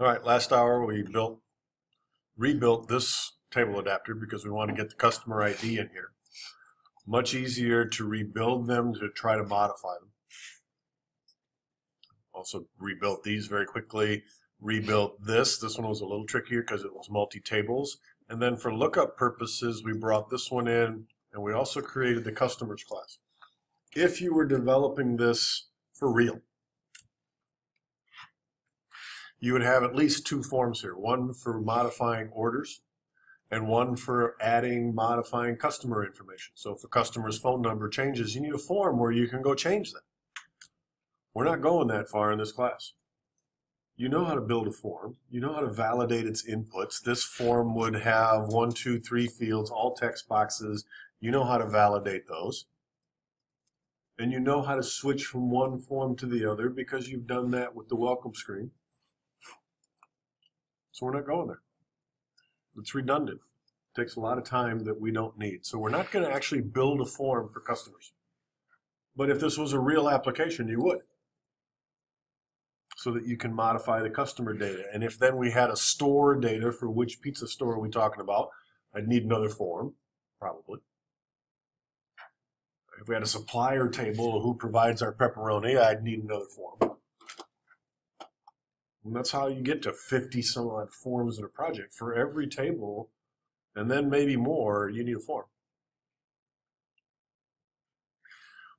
All right, last hour we built, rebuilt this table adapter because we want to get the customer ID in here. Much easier to rebuild them to try to modify them. Also rebuilt these very quickly. Rebuilt this. This one was a little trickier because it was multi-tables. And then for lookup purposes, we brought this one in and we also created the customers class. If you were developing this for real, you would have at least two forms here. One for modifying orders and one for adding, modifying customer information. So if a customer's phone number changes, you need a form where you can go change that. We're not going that far in this class. You know how to build a form. You know how to validate its inputs. This form would have one, two, three fields, all text boxes. You know how to validate those. And you know how to switch from one form to the other because you've done that with the welcome screen. So we're not going there. It's redundant. It takes a lot of time that we don't need. So we're not going to actually build a form for customers. But if this was a real application, you would. So that you can modify the customer data. And if then we had a store data for which pizza store are we talking about, I'd need another form, probably. If we had a supplier table who provides our pepperoni, I'd need another form. And that's how you get to 50 some odd forms in a project. For every table, and then maybe more, you need a form.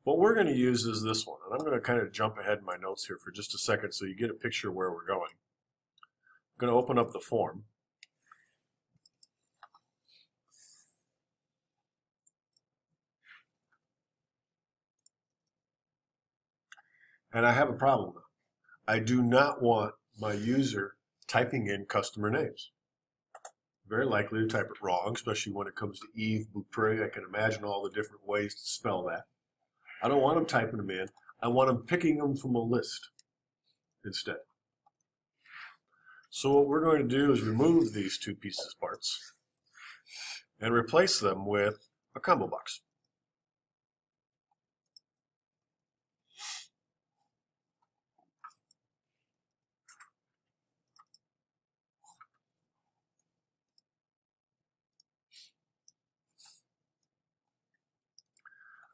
What we're going to use is this one. And I'm going to kind of jump ahead in my notes here for just a second so you get a picture of where we're going. I'm going to open up the form. And I have a problem. I do not want my user typing in customer names. Very likely to type it wrong, especially when it comes to Eve Beaupré. I can imagine all the different ways to spell that. I don't want them typing them in. I want them picking them from a list instead. So what we're going to do is remove these two pieces parts and replace them with a combo box.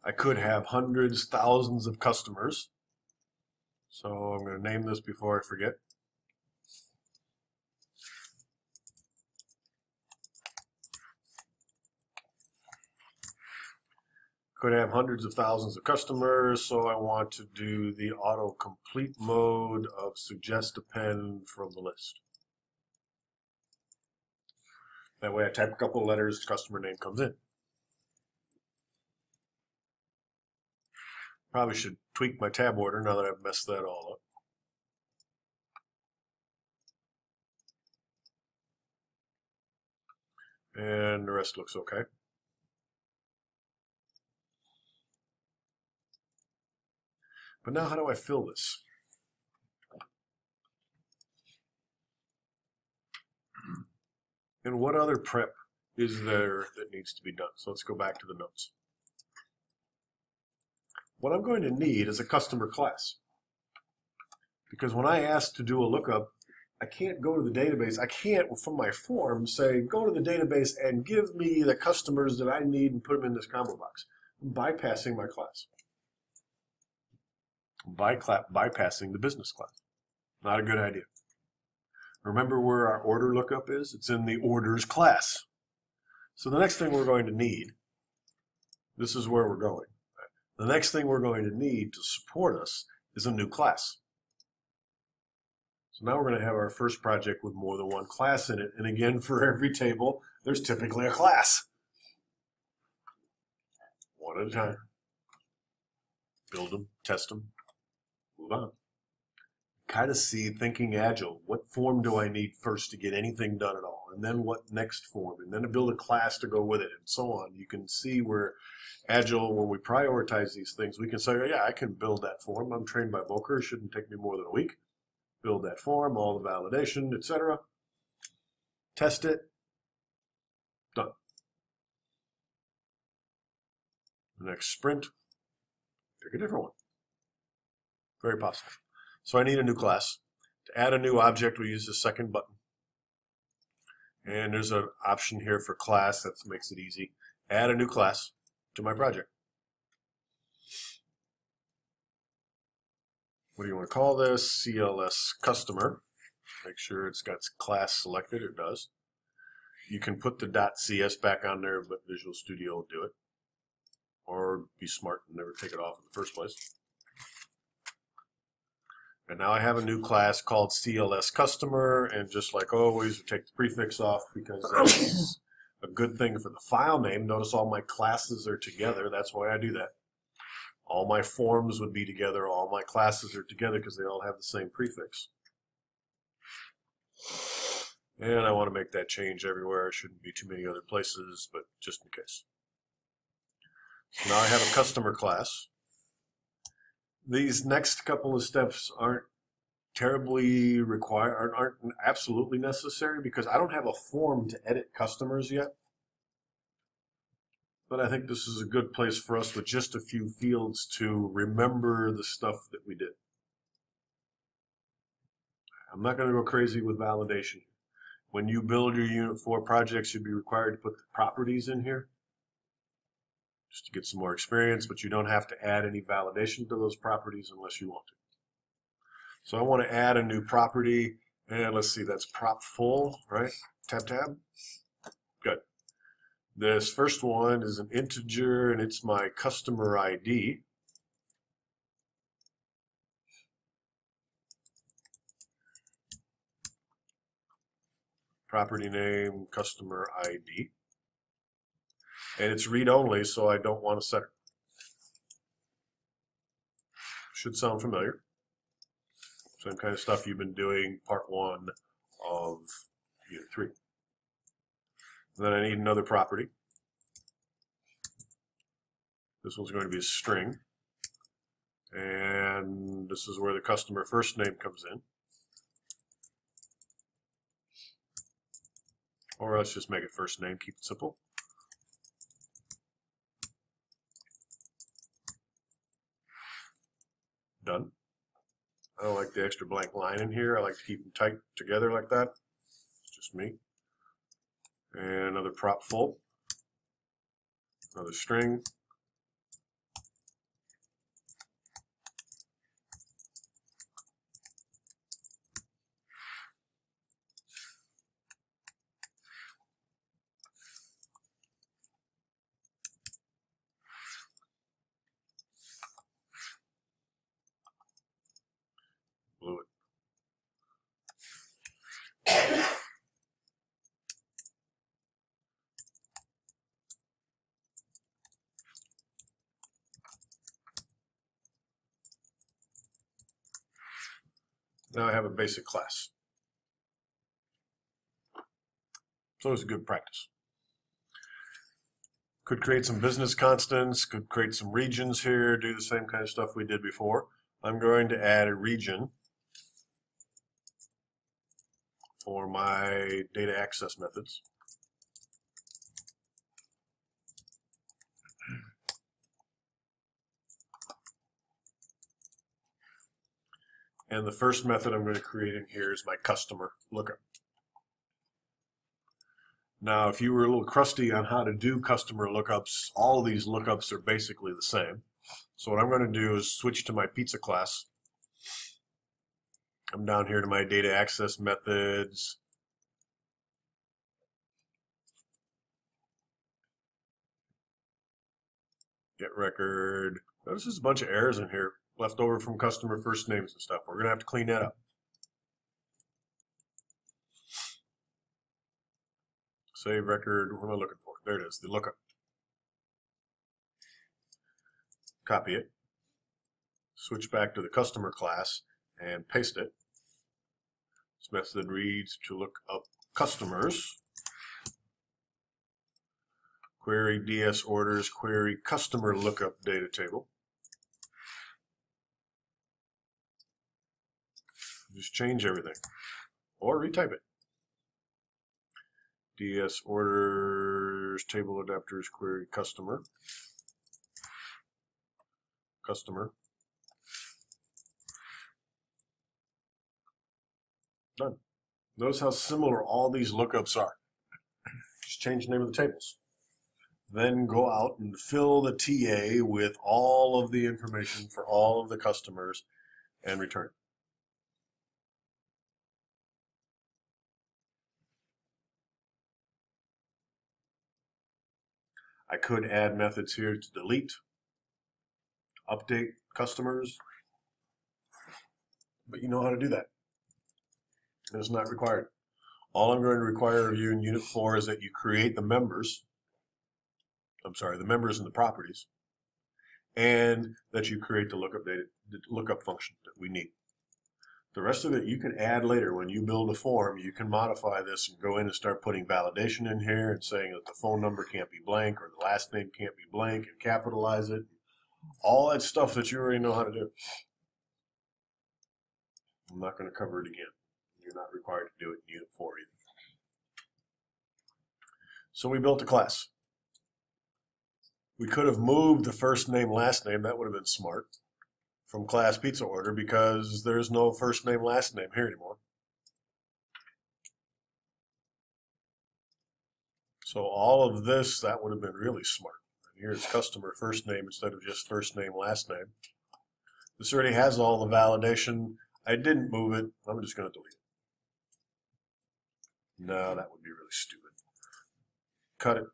I could have hundreds, thousands of customers. So I'm going to name this before I forget. Could have hundreds of thousands of customers, so I want to do the autocomplete mode of suggest append from the list. That way I type a couple letters, customer name comes in. Probably should tweak my tab order now that I've messed that all up. And the rest looks okay. But now how do I fill this? And what other prep is there that needs to be done? So let's go back to the notes. What I'm going to need is a customer class. Because when I ask to do a lookup, I can't go to the database. I can't, from my form, say, go to the database and give me the customers that I need and put them in this combo box. I'm bypassing my class. By bypassing the business class. Not a good idea. Remember where our order lookup is? It's in the orders class. So the next thing we're going to need, this is where we're going. The next thing we're going to need to support us is a new class. So now we're going to have our first project with more than one class in it. And again, for every table, there's typically a class. One at a time. Build them, test them, move on. Kind of see, thinking agile, what form do I need first to get anything done at all? And then what next form? And then to build a class to go with it and so on. You can see where Agile, when we prioritize these things, we can say, yeah, I can build that form. I'm trained by Volker. It shouldn't take me more than a week. Build that form, all the validation, etc. Test it. Done. The next sprint, pick a different one. Very possible. So I need a new class To add a new object, we use the second button. And there's an option here for class that makes it easy. Add a new class to my project. What do you want to call this? CLS customer. Make sure it's got class selected. It does. You can put the .cs back on there, but Visual Studio will do it. Or be smart and never take it off in the first place. And now I have a new class called CLS customer, and just like always, we take the prefix off because that's a good thing for the file name. Notice all my classes are together. That's why I do that. All my forms would be together. All my classes are together because they all have the same prefix. And I want to make that change everywhere. Shouldn't be too many other places, but just in case. So now I have a customer class these next couple of steps aren't terribly required aren't, absolutely necessary because I don't have a form to edit customers yet. But I think this is a good place for us with just a few fields to remember the stuff that we did. I'm not going to go crazy with validation. When you build your Unit 4 projects, you'll be required to put the properties in here just to get some more experience, but you don't have to add any validation to those properties unless you want to. So I want to add a new property, and let's see, that's prop full, right? Tab, tab. Good. This first one is an integer, and it's my customer ID. Property name, customer ID and it's read-only, so I don't want to set it. Should sound familiar. Same kind of stuff you've been doing part one of unit three. then I need another property. This one's going to be a string. And this is where the customer first name comes in. Or let's just make it first name, keep it simple. done. I don't like the extra blank line in here. I like to keep them tight together like that. It's just me. And another prop full. Another string. Now I have a basic class. So it's a good practice. Could create some business constants, could create some regions here, do the same kind of stuff we did before. I'm going to add a region for my data access methods. And the first method I'm going to create in here is my customer lookup. Now, if you were a little crusty on how to do customer lookups, all of these lookups are basically the same. So what I'm going to do is switch to my pizza class. I'm down here to my data access methods. Get record. Notice there's a bunch of errors in here left over from customer first names and stuff. We're going to have to clean that up. Save record, what am I looking for? There it is, the lookup. Copy it, switch back to the customer class, and paste it. This method reads to look up customers. Query DS orders, query customer lookup data table. Just change everything. Or retype it. DS orders, table adapters, query customer. Customer. Done. Notice how similar all these lookups are. Just change the name of the tables. Then go out and fill the TA with all of the information for all of the customers and return. I could add methods here to delete, update customers, but you know how to do that. It's not required. All I'm going to require of you in Unit 4 is that you create the members, I'm sorry, the members and the properties, and that you create the lookup data, the lookup function that we need. The rest of it you can add later. When you build a form, you can modify this and go in and start putting validation in here and saying that the phone number can't be blank or the last name can't be blank and capitalize it. All that stuff that you already know how to do. I'm not going to cover it again. You're not required to do it in Unit 4 either. So we built a class. We could have moved the first name, last name. That would have been smart from class pizza order because there's no first name, last name here anymore. So all of this, that would have been really smart. Here's customer first name instead of just first name, last name. This already has all the validation. I didn't move it. I'm just going to delete it. No, that would be really stupid. Cut it.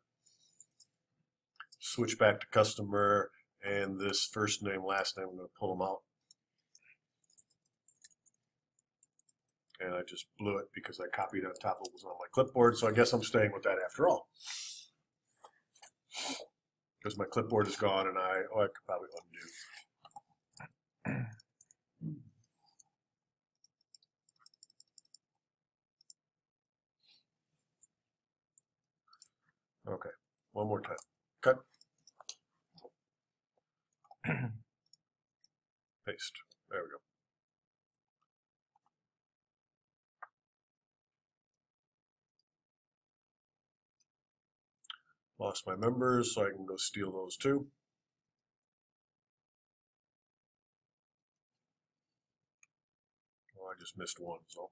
Switch back to customer and this first name, last name, I'm going to pull them out. And I just blew it because I copied on top of what was on my clipboard, so I guess I'm staying with that after all. Because my clipboard is gone and I, oh, I could probably undo. Okay, one more time. Cut. Paste. There we go. Lost my members, so I can go steal those too. Oh, I just missed one, so.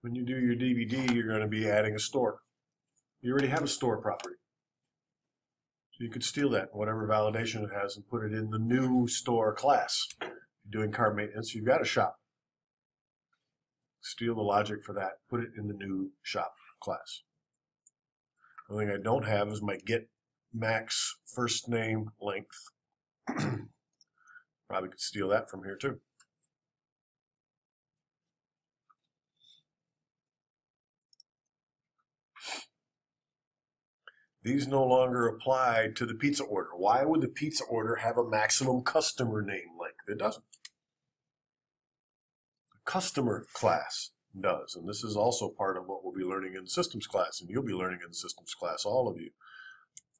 When you do your DVD, you're going to be adding a store. You already have a store property. So you could steal that, whatever validation it has, and put it in the new store class. You're doing car maintenance, you've got a shop. Steal the logic for that, put it in the new shop class. The thing I don't have is my get max first name length. Probably could steal that from here too. These no longer apply to the pizza order. Why would the pizza order have a maximum customer name length? It doesn't. The customer class does, and this is also part of what we'll be learning in systems class, and you'll be learning in systems class, all of you.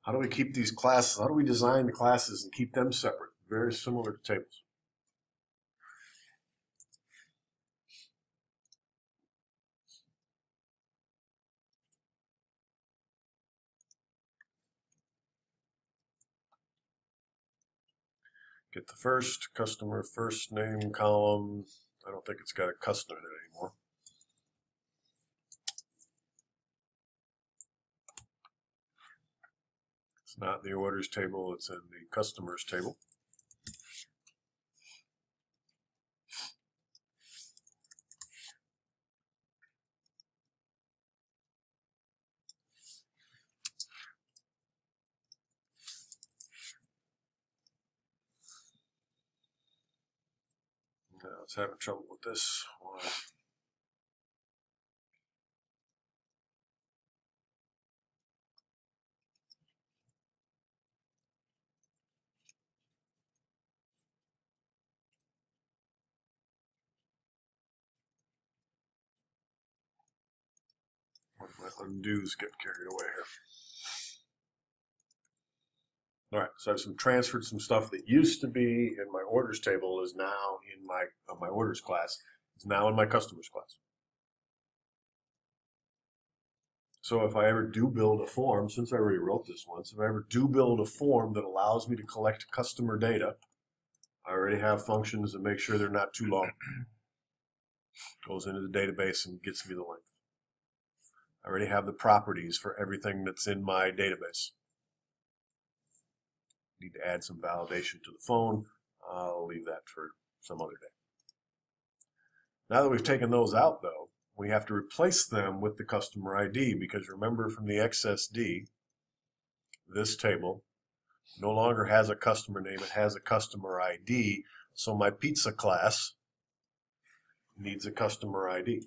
How do we keep these classes, how do we design the classes and keep them separate? Very similar to tables. Get the first customer first name column. I don't think it's got a customer in it anymore. It's not in the orders table, it's in the customers table. Was having trouble with this one. My undos get carried away here. All right, so I've some transferred some stuff that used to be in my orders table is now in my uh, my orders class. It's now in my customers class. So if I ever do build a form, since I already wrote this once, if I ever do build a form that allows me to collect customer data, I already have functions to make sure they're not too long. Goes into the database and gets me the length. I already have the properties for everything that's in my database. Need to add some validation to the phone. I'll leave that for some other day. Now that we've taken those out though, we have to replace them with the customer ID because remember from the XSD, this table no longer has a customer name, it has a customer ID. So my pizza class needs a customer ID.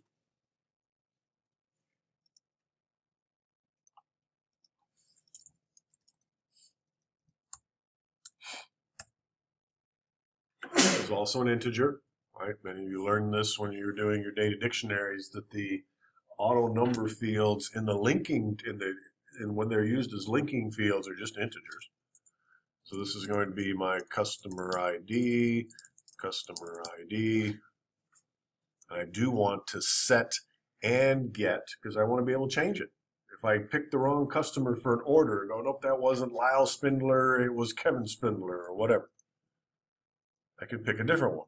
There's also an integer, right? Many of you learned this when you were doing your data dictionaries that the auto number fields in the linking in the and when they're used as linking fields are just integers. So this is going to be my customer ID, customer ID. I do want to set and get because I want to be able to change it. If I pick the wrong customer for an order, go, nope, that wasn't Lyle Spindler, it was Kevin Spindler or whatever. I can pick a different one.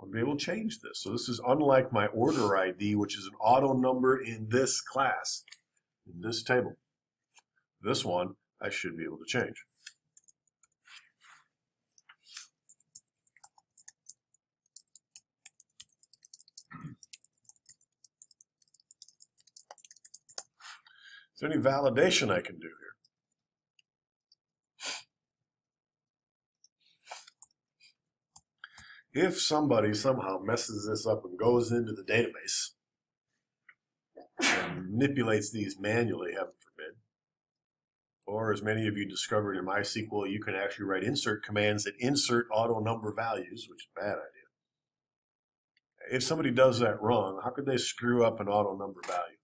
I'll be able to change this. So this is unlike my order ID, which is an auto number in this class, in this table. This one, I should be able to change. Is there any validation I can do here? If somebody somehow messes this up and goes into the database and manipulates these manually, heaven forbid, or as many of you discovered in MySQL, you can actually write insert commands that insert auto number values, which is a bad idea. If somebody does that wrong, how could they screw up an auto number value?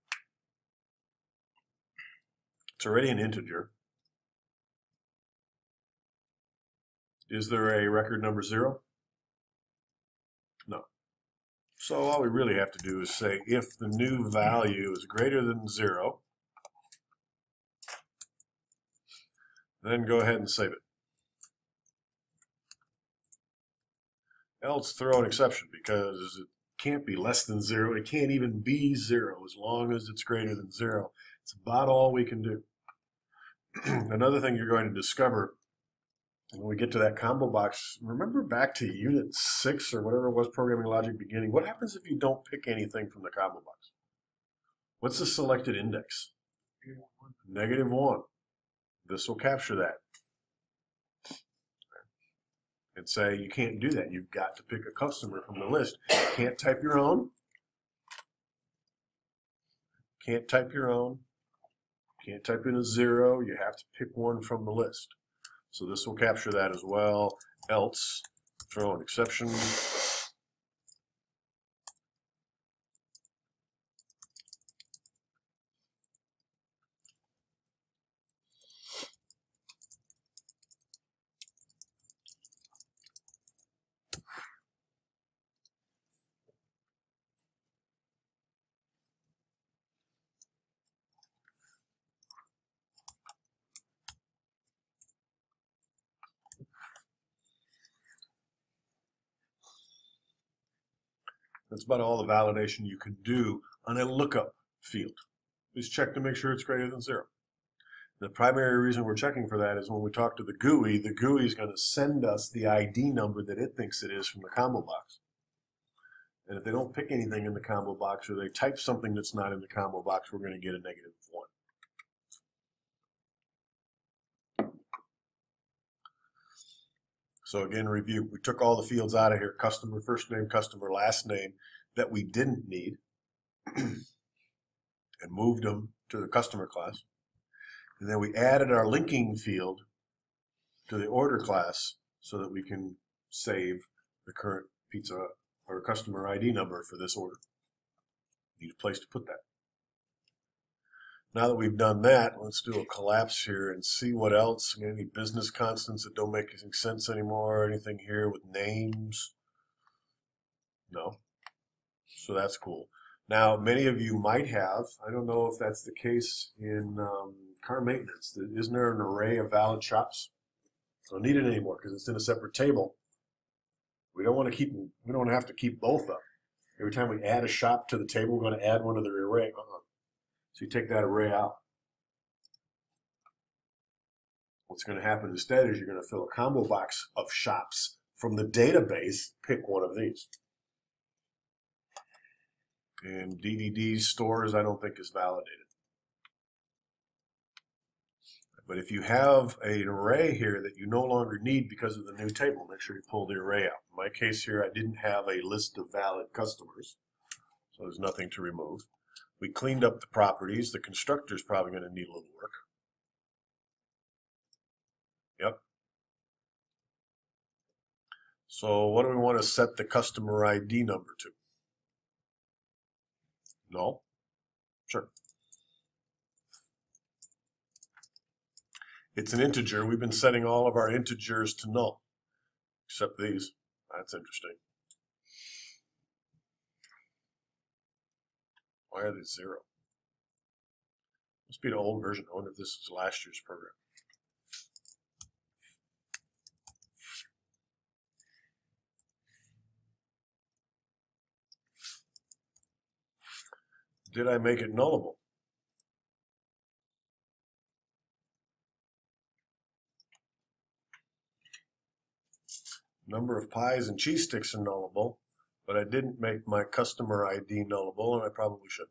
It's already an integer. Is there a record number zero? So all we really have to do is say if the new value is greater than zero, then go ahead and save it. Else throw an exception because it can't be less than zero. It can't even be zero as long as it's greater than zero. It's about all we can do. Another thing you're going to discover when we get to that combo box, remember back to unit six or whatever it was, programming logic beginning. What happens if you don't pick anything from the combo box? What's the selected index? Negative one. This will capture that. And say you can't do that. You've got to pick a customer from the list. Can't type your own. Can't type your own. Can't type in a zero. You have to pick one from the list. So this will capture that as well. Else, throw an exception. That's about all the validation you can do on a lookup field. Just check to make sure it's greater than zero. The primary reason we're checking for that is when we talk to the GUI, the GUI is going to send us the ID number that it thinks it is from the combo box. And if they don't pick anything in the combo box or they type something that's not in the combo box, we're going to get a negative 1. So again, review. We took all the fields out of here, customer first name, customer last name, that we didn't need and moved them to the customer class. And then we added our linking field to the order class so that we can save the current pizza or customer ID number for this order. Need a place to put that. Now that we've done that, let's do a collapse here and see what else. Any business constants that don't make any sense anymore? Anything here with names? No. So that's cool. Now, many of you might have, I don't know if that's the case in um, car maintenance, isn't there an array of valid shops? Don't need it anymore because it's in a separate table. We don't want to keep, we don't have to keep both up. Every time we add a shop to the table, we're going to add one to the array. So you take that array out. What's going to happen instead is you're going to fill a combo box of shops from the database. Pick one of these. And DVD stores, I don't think is validated. But if you have an array here that you no longer need because of the new table, make sure you pull the array out. In my case here, I didn't have a list of valid customers, so there's nothing to remove. We cleaned up the properties. The constructor's probably going to need a little work. Yep. So what do we want to set the customer ID number to? No? Sure. It's an integer. We've been setting all of our integers to null, except these. That's interesting. Why are they zero? Must be an old version. I wonder if this is last year's program. Did I make it nullable? Number of pies and cheese sticks are nullable, but I didn't make my customer ID nullable, and I probably should.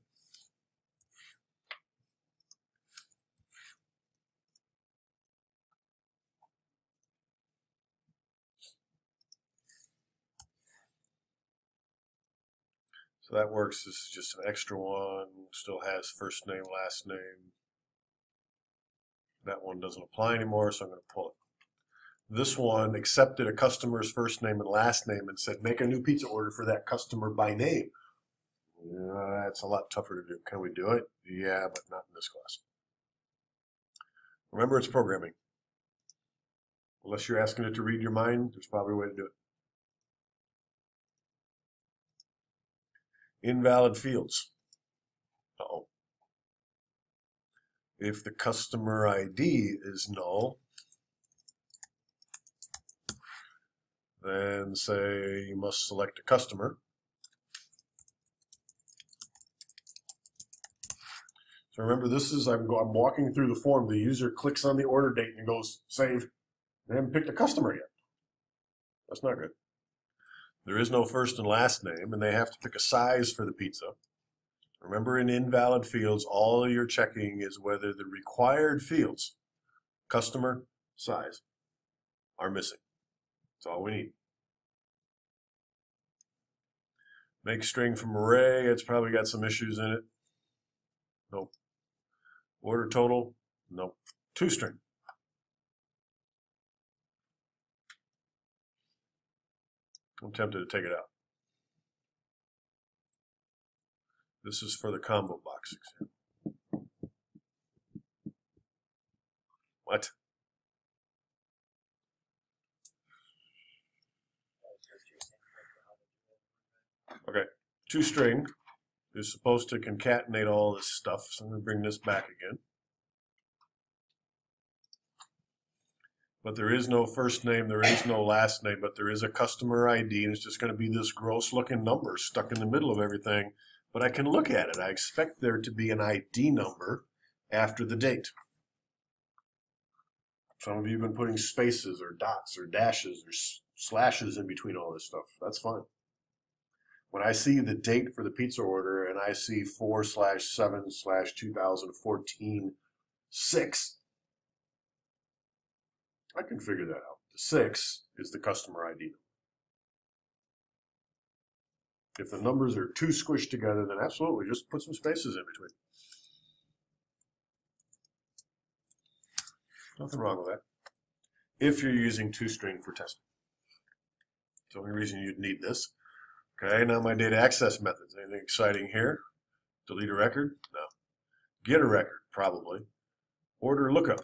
So that works. This is just an extra one. Still has first name, last name. That one doesn't apply anymore, so I'm going to pull it. This one accepted a customer's first name and last name and said, make a new pizza order for that customer by name. That's a lot tougher to do. Can we do it? Yeah, but not in this class. Remember, it's programming. Unless you're asking it to read your mind, there's probably a way to do it. Invalid fields. Uh oh If the customer ID is null, then say you must select a customer. So remember, this is, I'm, I'm walking through the form. The user clicks on the order date and goes, save. They haven't picked a customer yet. That's not good. There is no first and last name, and they have to pick a size for the pizza. Remember, in invalid fields, all you're checking is whether the required fields, customer, size, are missing. That's all we need. Make string from array, it's probably got some issues in it. Nope. Order total, nope. toString. I'm tempted to take it out. This is for the combo box example. What? Okay, toString is supposed to concatenate all this stuff, so I'm going to bring this back again. But there is no first name, there is no last name, but there is a customer ID, and it's just going to be this gross looking number stuck in the middle of everything. But I can look at it. I expect there to be an ID number after the date. Some of you have been putting spaces or dots or dashes or slashes in between all this stuff. That's fine. When I see the date for the pizza order and I see 4 slash 7 slash 2014 6, I can figure that out. The 6 is the customer ID. If the numbers are too squished together, then absolutely just put some spaces in between. Nothing wrong with that. If you're using toString for testing. It's the only reason you'd need this. Okay, now my data access methods. Anything exciting here? Delete a record? No. Get a record? Probably. Order lookup?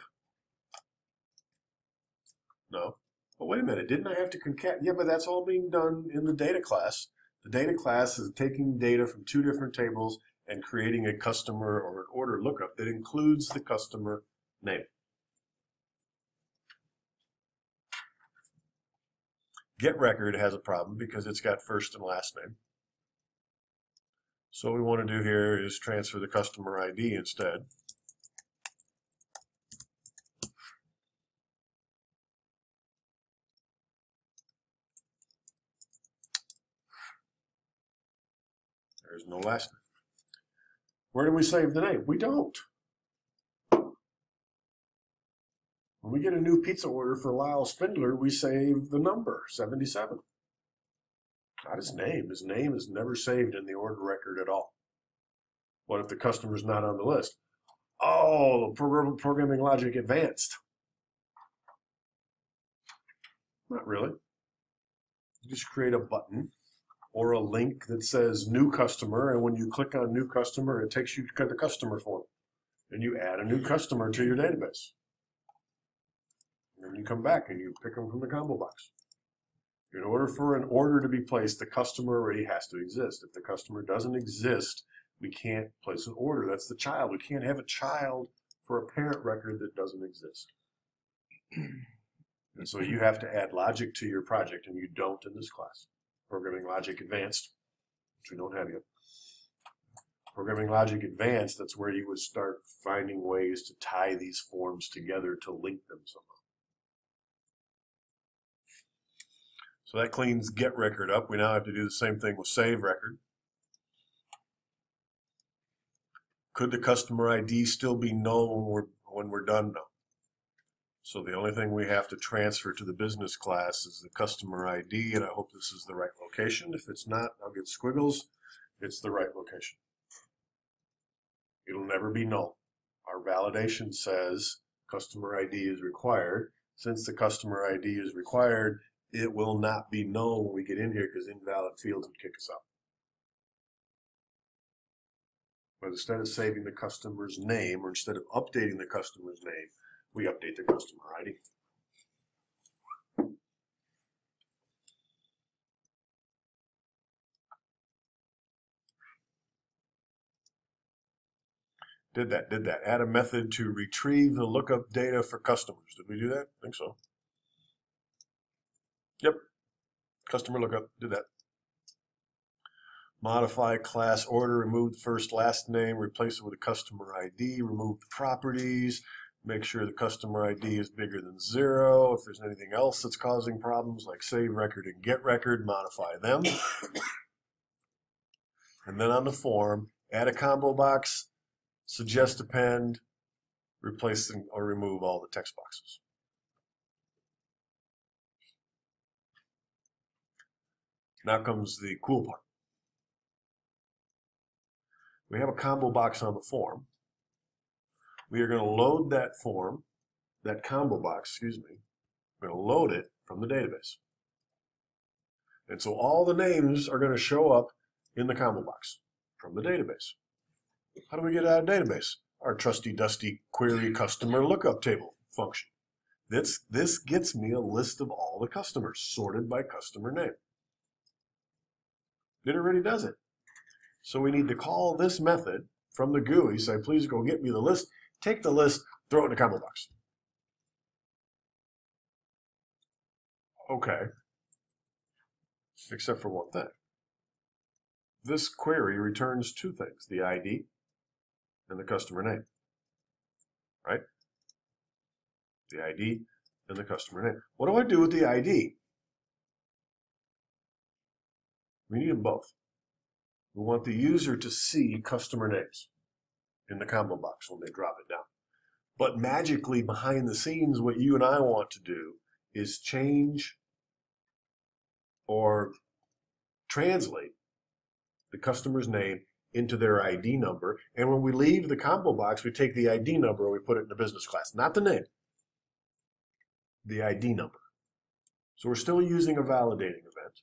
No. But wait a minute, didn't I have to concat? Yeah, but that's all being done in the data class. The data class is taking data from two different tables and creating a customer or an order lookup that includes the customer name. Get record has a problem because it's got first and last name. So what we want to do here is transfer the customer ID instead. There's no last name. Where do we save the name? We don't. When we get a new pizza order for Lyle Spindler, we save the number, 77. Not his name. His name is never saved in the order record at all. What if the customer's not on the list? Oh, programming logic advanced. Not really. You just create a button or a link that says new customer, and when you click on new customer, it takes you to the customer form. And you add a new customer to your database. Then you come back and you pick them from the combo box. In order for an order to be placed, the customer already has to exist. If the customer doesn't exist, we can't place an order. That's the child. We can't have a child for a parent record that doesn't exist. and so you have to add logic to your project, and you don't in this class. Programming Logic Advanced, which we don't have yet. Programming Logic Advanced, that's where you would start finding ways to tie these forms together to link them somehow. So that cleans get record up. We now have to do the same thing with save record. Could the customer ID still be null when we're, when we're done? No. So the only thing we have to transfer to the business class is the customer ID, and I hope this is the right location. If it's not, I'll get squiggles. It's the right location. It'll never be null. Our validation says customer ID is required. Since the customer ID is required, it will not be null when we get in here because invalid fields would kick us out. But instead of saving the customer's name, or instead of updating the customer's name, we update the customer ID. Did that, did that. Add a method to retrieve the lookup data for customers. Did we do that? I think so. Yep. Customer lookup, did that. Modify class order, remove the first last name, replace it with a customer ID, remove the properties, make sure the customer ID is bigger than zero. If there's anything else that's causing problems like save record and get record, modify them. and then on the form, add a combo box, suggest append, replace or remove all the text boxes. Now comes the cool part. We have a combo box on the form we are going to load that form, that combo box, excuse me, we're going to load it from the database. And so all the names are going to show up in the combo box from the database. How do we get out of database? Our trusty dusty query customer lookup table function. This, this gets me a list of all the customers sorted by customer name. It already does it. So we need to call this method from the GUI, say, please go get me the list, take the list, throw it in the combo box. Okay. Except for one thing. This query returns two things, the ID and the customer name. Right? The ID and the customer name. What do I do with the ID? We need them both. We want the user to see customer names in the combo box when they drop it down. But magically behind the scenes, what you and I want to do is change or translate the customer's name into their ID number. And when we leave the combo box, we take the ID number and we put it in the business class, not the name, the ID number. So we're still using a validating event.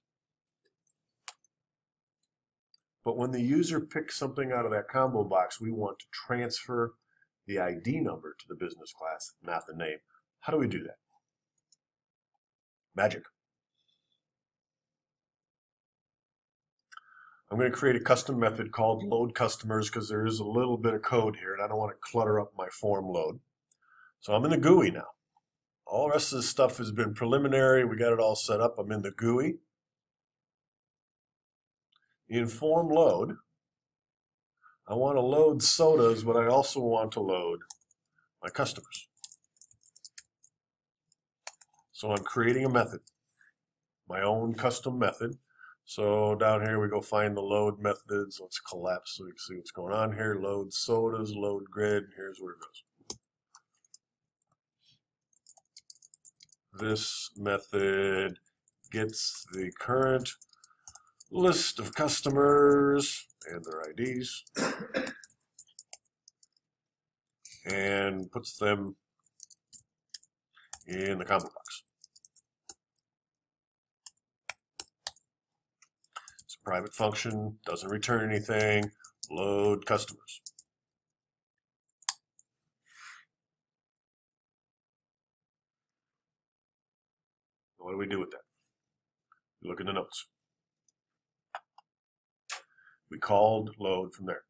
But when the user picks something out of that combo box, we want to transfer the ID number to the business class, not the name. How do we do that? Magic. I'm going to create a custom method called load customers because there is a little bit of code here and I don't want to clutter up my form load. So I'm in the GUI now. All the rest of this stuff has been preliminary. We got it all set up. I'm in the GUI. In form load, I want to load sodas, but I also want to load my customers. So I'm creating a method, my own custom method. So down here we go find the load methods. Let's collapse so we can see what's going on here. Load sodas, load grid. Here's where it goes. This method gets the current list of customers and their IDs and puts them in the combo box. It's a private function, doesn't return anything, load customers. What do we do with that? Look in the notes. We called load from there.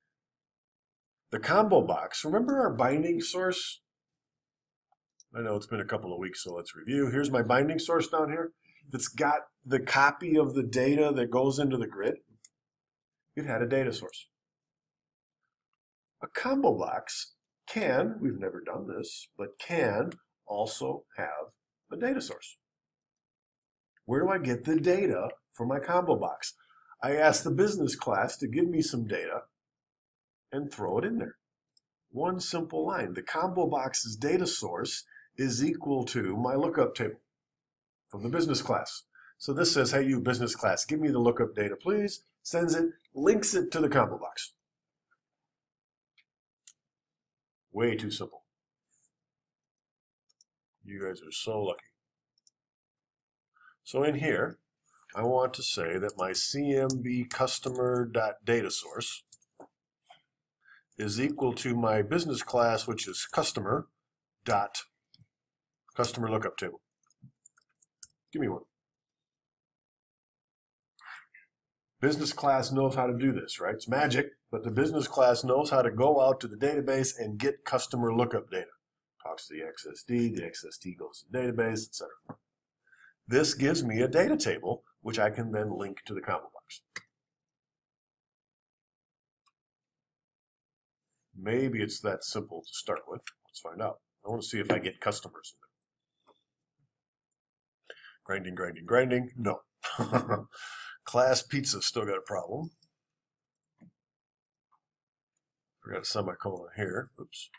The combo box, remember our binding source? I know it's been a couple of weeks, so let's review. Here's my binding source down here. That's got the copy of the data that goes into the grid. It had a data source. A combo box can, we've never done this, but can also have a data source. Where do I get the data for my combo box? I ask the business class to give me some data and throw it in there. One simple line. The combo box's data source is equal to my lookup table from the business class. So this says, hey, you business class, give me the lookup data, please. Sends it, links it to the combo box. Way too simple. You guys are so lucky. So in here, I want to say that my CMB source is equal to my business class, which is customer dot customer lookup table. Give me one. Business class knows how to do this, right? It's magic, but the business class knows how to go out to the database and get customer lookup data. Talks to the XSD, the XSD goes to the database, etc. This gives me a data table, which I can then link to the combo box. Maybe it's that simple to start with. Let's find out. I want to see if I get customers in there. Grinding, grinding, grinding. No. Class pizza still got a problem. Forgot a semicolon here. Oops.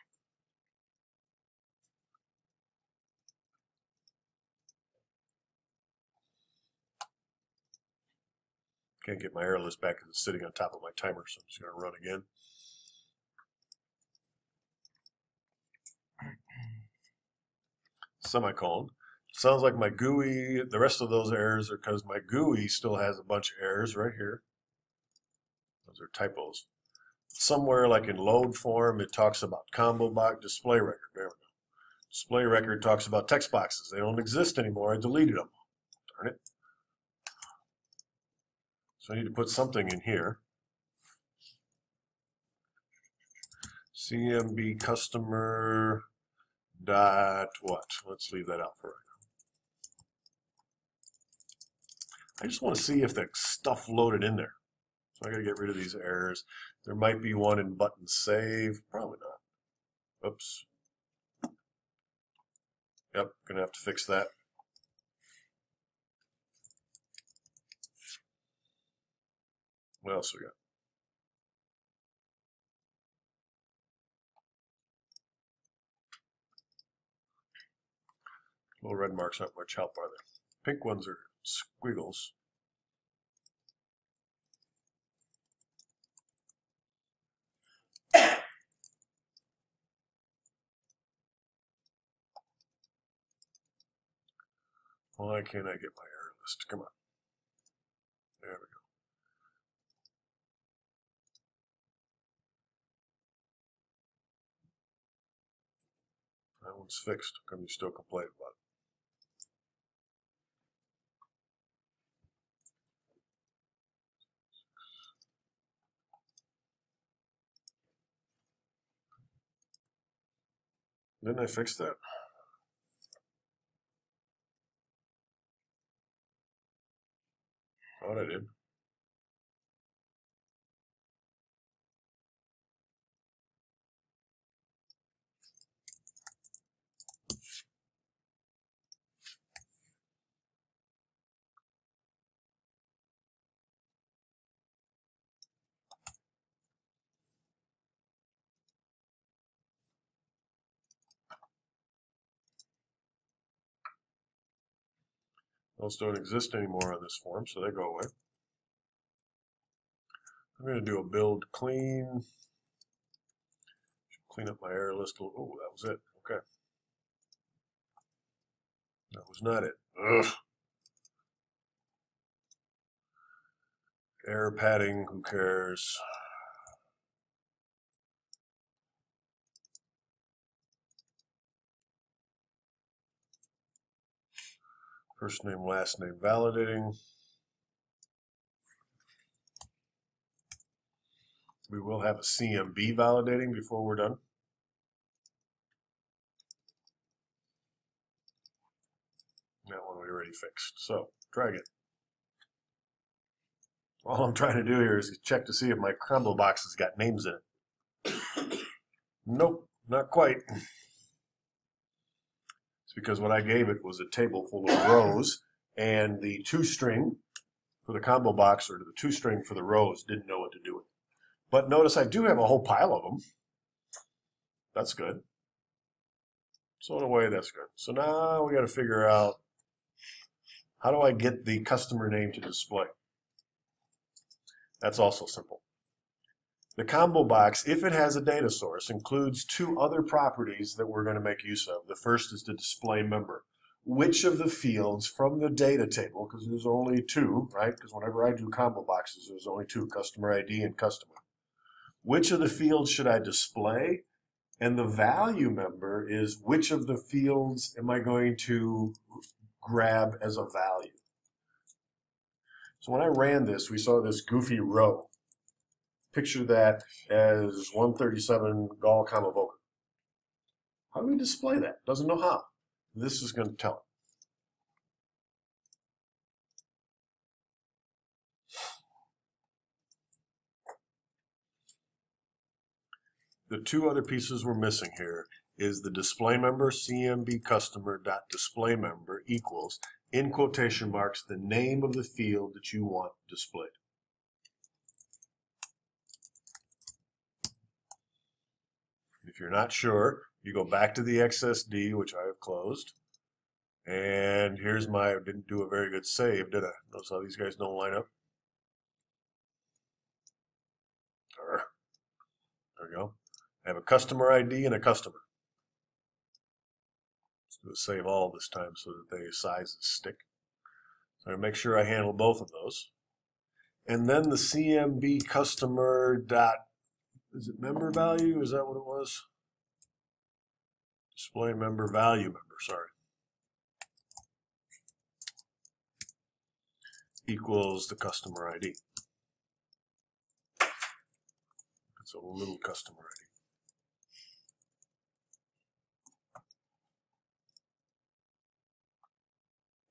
Can't get my error list back because it's sitting on top of my timer, so I'm just going to run again. Semicolon. Sounds like my GUI, the rest of those errors are because my GUI still has a bunch of errors right here. Those are typos. Somewhere like in load form, it talks about combo box display record. There we go. Display record talks about text boxes. They don't exist anymore. I deleted them. Darn it. So I need to put something in here. CMB customer dot what? Let's leave that out for right now. I just want to see if the stuff loaded in there. So I got to get rid of these errors. There might be one in button save. Probably not. Oops. Yep, gonna have to fix that. What else we got? Little red marks aren't much help, are they? Pink ones are squiggles. Why can't I get my error list? Come on. problem's fixed? Can you still complain about it? Didn't I fix that? Thought I did. Those don't exist anymore on this form, so they go away. I'm going to do a build clean. Clean up my error list. Oh, that was it. Okay. That was not it. Ugh. Error padding, who cares? First name, last name validating. We will have a CMB validating before we're done. That one we already fixed. So, drag it. All I'm trying to do here is check to see if my combo box has got names in it. nope, not quite because what I gave it was a table full of rows, and the toString for the combo box or the toString for the rows didn't know what to do with. It. But notice I do have a whole pile of them. That's good. So in a way, that's good. So now we got to figure out how do I get the customer name to display. That's also simple. The combo box, if it has a data source, includes two other properties that we're going to make use of. The first is the display member. Which of the fields from the data table, because there's only two, right? Because whenever I do combo boxes, there's only two, customer ID and customer. Which of the fields should I display? And the value member is which of the fields am I going to grab as a value? So when I ran this, we saw this goofy row picture that as 137 Gaul comma Volker. How do we display that? Doesn't know how. This is going to tell it. The two other pieces we're missing here is the display member CMB customer dot display member equals in quotation marks the name of the field that you want displayed. If you're not sure, you go back to the XSD, which I have closed. And here's my, didn't do a very good save, did I? Notice how these guys don't line up? There we go. I have a customer ID and a customer. Let's do a save all this time so that the sizes stick. So I make sure I handle both of those. And then the CMB customer dot is it member value? Is that what it was? Display member value member, sorry. Equals the customer ID. It's a little customer ID.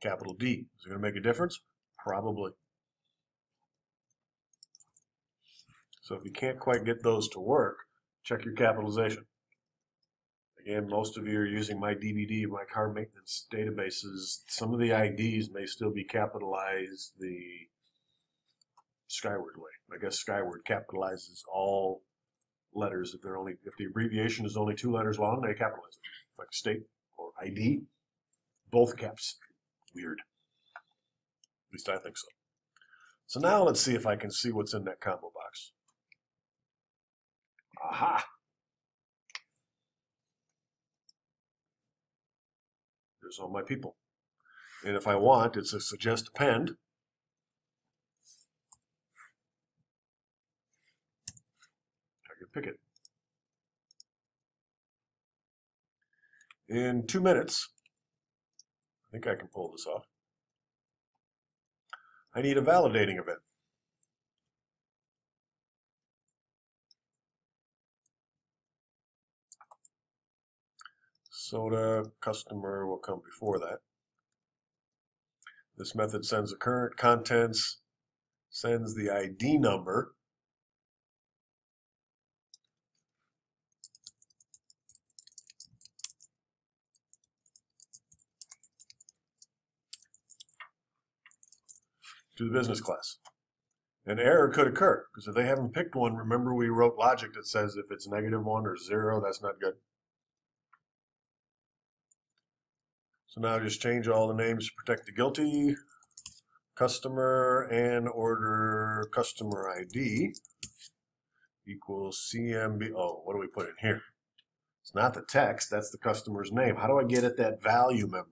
Capital D. Is it going to make a difference? Probably. So if you can't quite get those to work, check your capitalization. Again, most of you are using my DVD, my car maintenance databases. Some of the IDs may still be capitalized the Skyward way. I guess Skyward capitalizes all letters if they're only if the abbreviation is only two letters long, they capitalize it. Like state or ID, both caps. Weird. At least I think so. So now let's see if I can see what's in that combo. Aha! There's all my people. And if I want, it's a suggest append. I can pick it. In two minutes, I think I can pull this off. I need a validating event. Soda customer will come before that. This method sends the current contents sends the ID number to the business class. An error could occur because if they haven't picked one, remember we wrote logic that says if it's negative one or zero, that's not good. So now just change all the names to protect the guilty, customer and order customer ID equals CMB. Oh, what do we put in here? It's not the text, that's the customer's name. How do I get at that value member?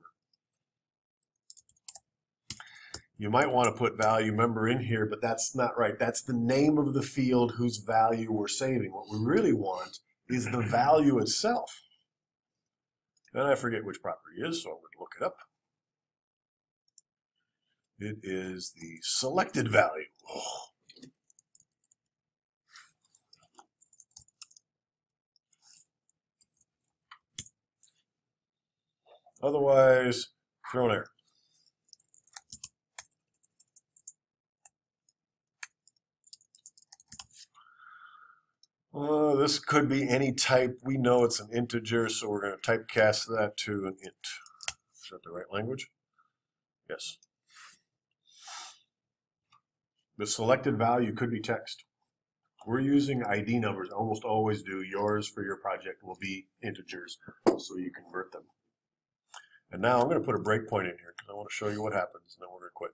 You might want to put value member in here, but that's not right. That's the name of the field whose value we're saving. What we really want is the value itself. And I forget which property is, so going to look it up. It is the selected value. Oh. Otherwise, throw an error. Uh, this could be any type. We know it's an integer, so we're going to typecast that to an int. Is that the right language? Yes. The selected value could be text. We're using ID numbers, almost always do. Yours for your project will be integers, so you convert them. And now I'm going to put a breakpoint in here because I want to show you what happens, and then we're going to quit.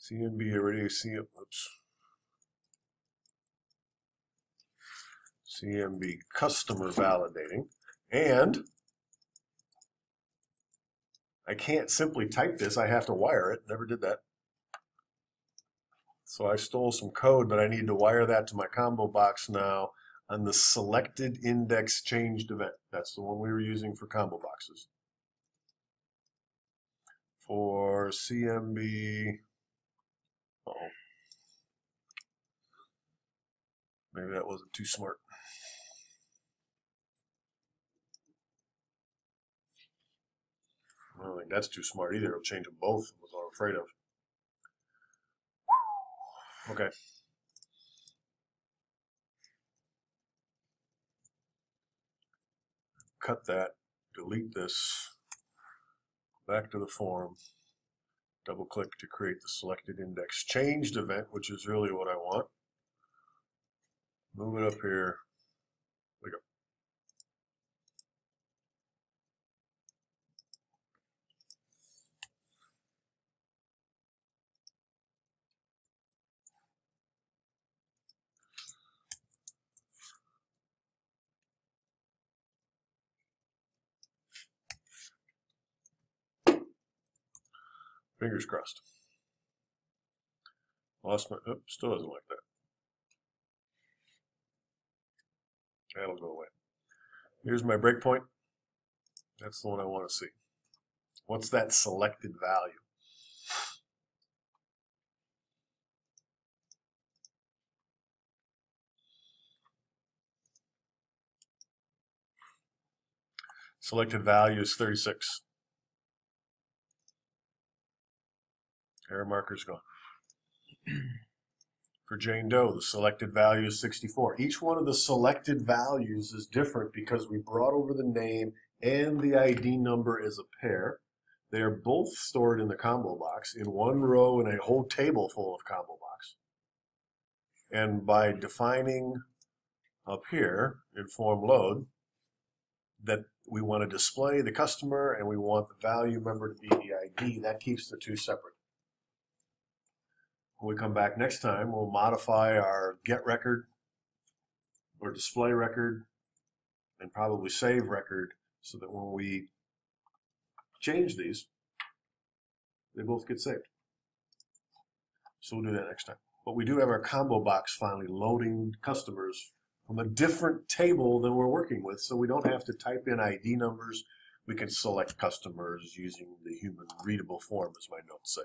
CMB already see oops. CMB customer validating. And I can't simply type this, I have to wire it. Never did that. So I stole some code, but I need to wire that to my combo box now on the selected index changed event. That's the one we were using for combo boxes. For CMB, uh oh maybe that wasn't too smart. I don't think that's too smart either. It'll change them both, was what I'm afraid of. Okay. Cut that, delete this, back to the form, double click to create the selected index changed event, which is really what I want. Move it up here, Fingers crossed. Lost my, oh, still doesn't like that. That'll go away. Here's my breakpoint. That's the one I want to see. What's that selected value? Selected value is 36. Error marker's gone. For Jane Doe, the selected value is 64. Each one of the selected values is different because we brought over the name and the ID number as a pair. They are both stored in the combo box in one row in a whole table full of combo box. And by defining up here in form load that we want to display the customer and we want the value member to be the ID, that keeps the two separate. When we come back next time, we'll modify our get record or display record and probably save record so that when we change these, they both get saved. So we'll do that next time. But we do have our combo box finally loading customers from a different table than we're working with, so we don't have to type in ID numbers. We can select customers using the human readable form, as my notes say.